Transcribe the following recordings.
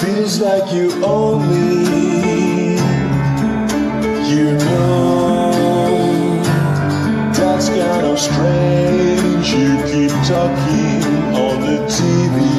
Feels like you own me. You know that's kind of strange. You keep talking on the TV.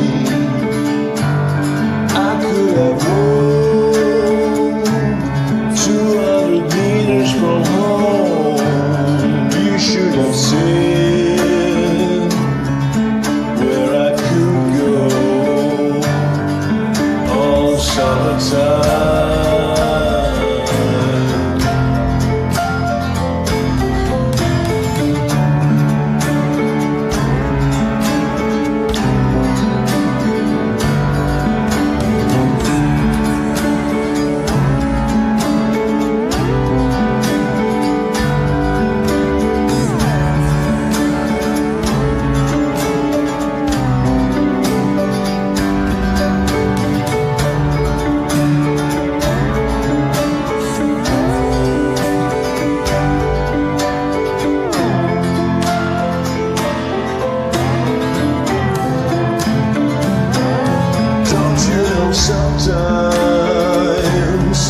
Sometimes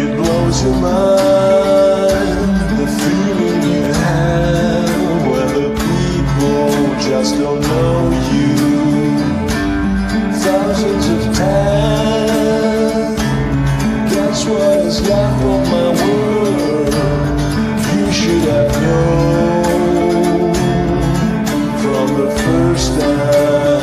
it blows your mind the feeling you have when the people just don't know you. Thousands of times, that's what is left of my world. You should have known from the first time